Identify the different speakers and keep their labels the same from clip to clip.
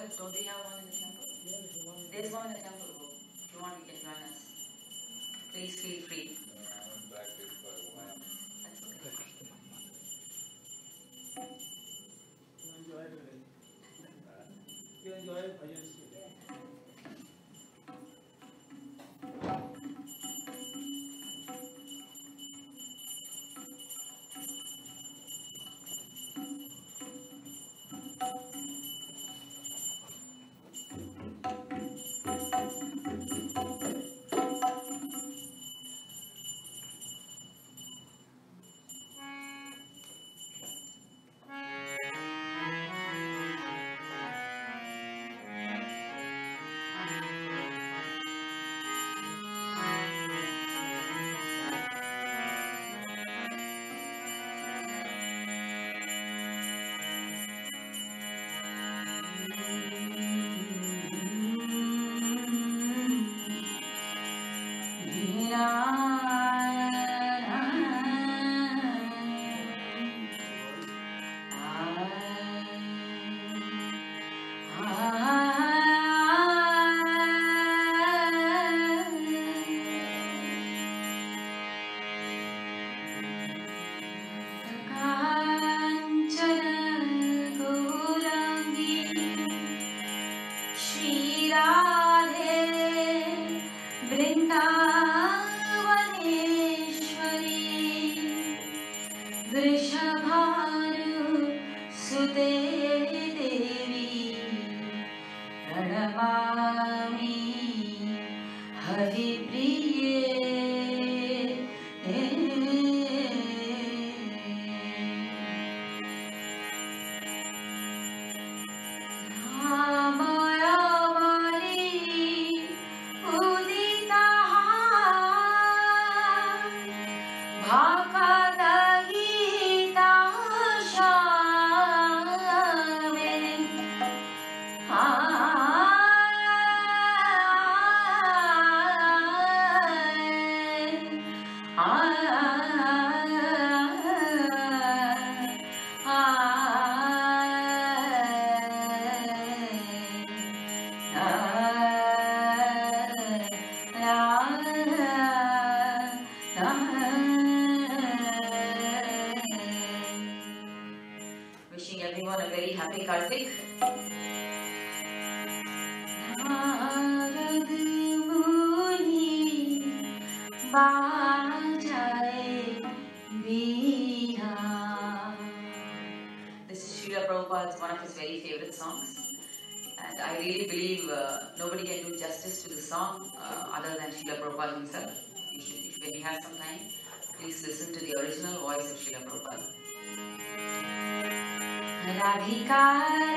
Speaker 1: Well, don't we have one in the temple? There's one in the temple. Bro. If you want, you can join us. Please feel free.
Speaker 2: I'm practiced for a while.
Speaker 1: That's okay.
Speaker 3: You enjoy it. You enjoy bhajan too.
Speaker 1: This is Srila Prabhupada's one of his very favorite songs. And I really believe uh, nobody can do justice to the song uh, other than Srila Prabhupada himself. You should, if, when you have some time, please listen to the original voice of Srila Prabhupada.
Speaker 4: राधिकार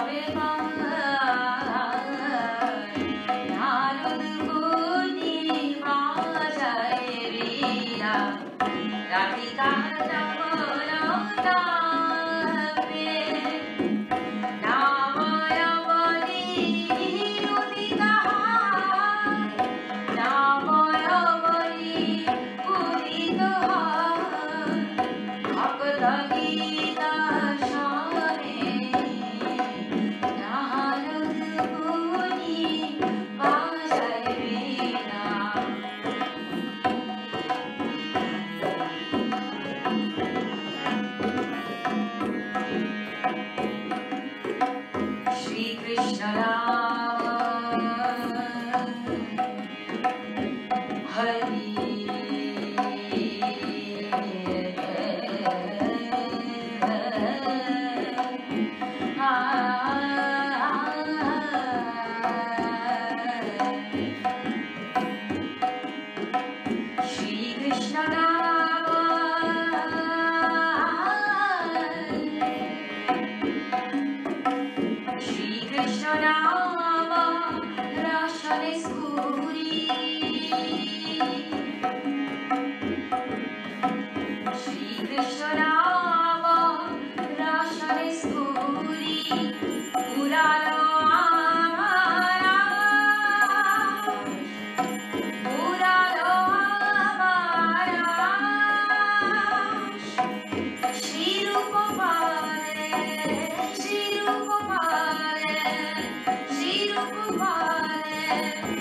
Speaker 1: Hare Ram School.